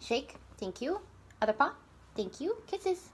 Shake. Thank you. Other paw. Thank you. Kisses.